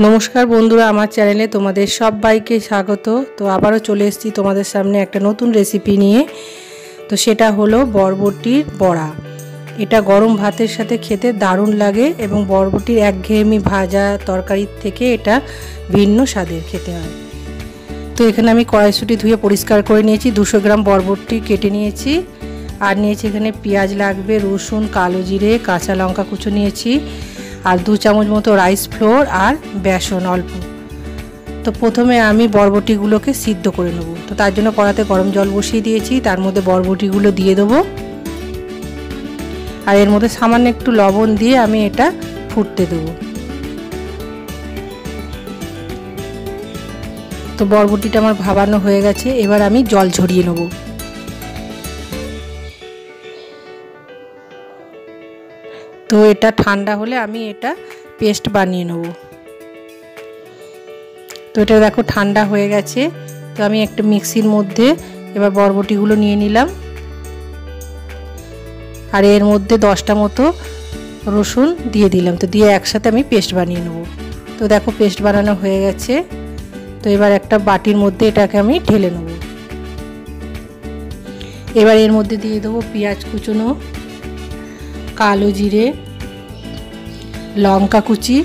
নমস্কার বন্ধুরা, আমার চ্যানেলে তোমাদের সবাইকে স্বাগত। তো আবারও চলে এসেছি তোমাদের সামনে একটা নতুন রেসিপি নিয়ে। তো সেটা হলো বরবটির বড়া। এটা গরম ভাতের সাথে খেতে দারুণ লাগে এবং বরবটির একঘেয়েমি ভাজা তরকারির থেকে এটা ভিন্ন স্বাদের খেতে হয়। তো এখানে আমি কড়াইশুটি ধুয়ে পরিষ্কার করে নিয়েছি, দুশো গ্রাম বরবটি কেটে নিয়েছি। আর নিয়েছি এখানে পেঁয়াজ লাগবে, রসুন, কালো জিরে, কাঁচা লঙ্কা কুচো নিয়েছি। আর দু চামচ মতো রাইস ফ্লোর আর বেসন অল্প। তো প্রথমে আমি বরবটিগুলোকে সিদ্ধ করে নেব। তো তার জন্য কড়াতে গরম জল বসিয়ে দিয়েছি। তার মধ্যে বরবটিগুলো দিয়ে দেবো। আর এর মধ্যে সামান্য একটু লবণ দিয়ে আমি এটা ফুটতে দেবো। তো বরবটিটা আমার ভাবানো হয়ে গেছে। এবার আমি জল ঝরিয়ে নেব। তো এটা ঠান্ডা হলে আমি এটা পেস্ট বানিয়ে নেব। তো এটা দেখো ঠান্ডা হয়ে গেছে। তো আমি একটা মিক্সির মধ্যে এবার বরবটিগুলো নিয়ে নিলাম। আর এর মধ্যে দশটা মতো রসুন দিয়ে দিলাম। তো দিয়ে একসাথে আমি পেস্ট বানিয়ে নেব। তো দেখো পেস্ট বানানো হয়ে গেছে। তো এবার একটা বাটির মধ্যে এটাকে আমি ঢেলে নেব। এবার এর মধ্যে দিয়ে দেবো পেঁয়াজ কুচনো। কালো জিরে, লঙ্কা কুচি,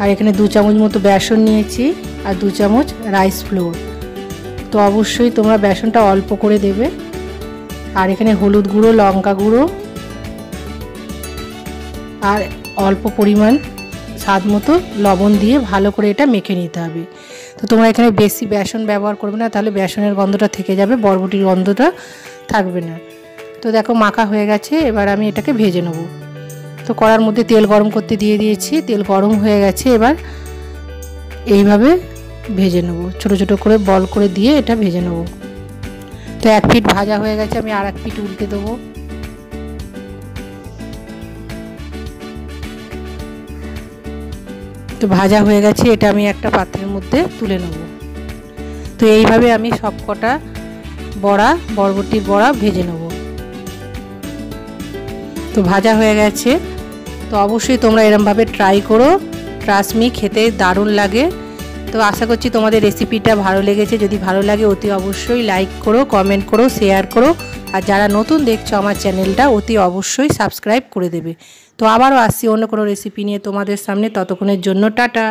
আর এখানে দু চামচ মতো বেসন নিয়েছি আর দু চামচ রাইস ফ্লোর। তো অবশ্যই তোমরা বেসনটা অল্প করে দেবে। আর এখানে হলুদ গুঁড়ো, লঙ্কা গুঁড়ো, আর অল্প পরিমাণ স্বাদ মতো লবণ দিয়ে ভালো করে এটা মেখে নিতে হবে। তো তোমরা এখানে বেশি বেসন ব্যবহার করবে না, তাহলে বেসনের গন্ধটা থেকে যাবে, বরবটির গন্ধটা থাকবে না। তো দেখো মাখা হয়ে গেছে, এবার আমি এটাকে ভেজে নেব। তো কড়ার মধ্যে তেল গরম করতে দিয়ে দিয়েছি, তেল গরম হয়ে গেছে, এবার এইভাবে ভেজে নেব। ছোট ছোট করে বল করে দিয়ে এটা ভেজে নেব। তো এক ফিট ভাজা হয়ে গেছে, আমি আর এক ফিট উল্টে দেবো। তো ভাজা হয়ে গেছে, এটা আমি একটা পাত্রের মধ্যে তুলে নেব। তো এইভাবে আমি সব কটা বড়া, বরবটির বড়া ভেজে নেব। তো ভাজা হয়ে গেছে। তো অবশ্যই তোমরা এরমভাবে ট্রাই করো। ট্রাসমি খেতে দারুণ লাগে। তো আশা করছি তোমাদের রেসিপিটা ভালো লেগেছে। যদি ভালো লাগে, অতি অবশ্যই লাইক করো কমেন্ট করো শেয়ার করো। আর যারা নতুন দেখছ আমার চ্যানেলটা অতি অবশ্যই সাবস্ক্রাইব করে দেবে। তো আবারও আসছি অন্য কোনো রেসিপি নিয়ে তোমাদের সামনে। ততক্ষণের জন্য টাটা।